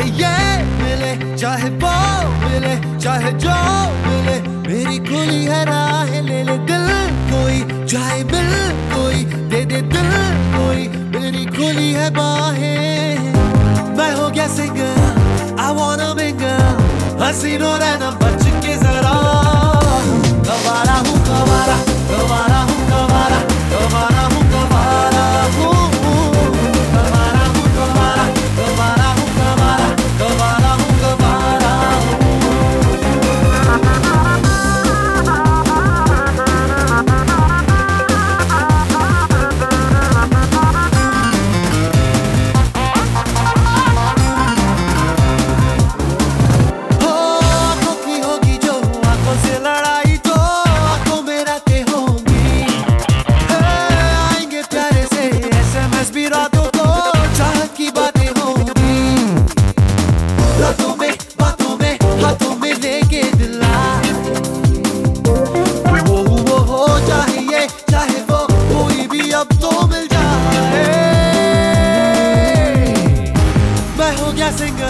चाहे ये मिले, चाहे वो मिले, चाहे जो मिले, मेरी खुली है राह ले ले, दिल कोई, चाहे मिल कोई, दे दे दिल कोई, मेरी खुली है बाहें। मैं हो गया सिंगर आई वांना मिंगर हसीनों रहना अब तो मिल जाए। मैं हो गया सिंगर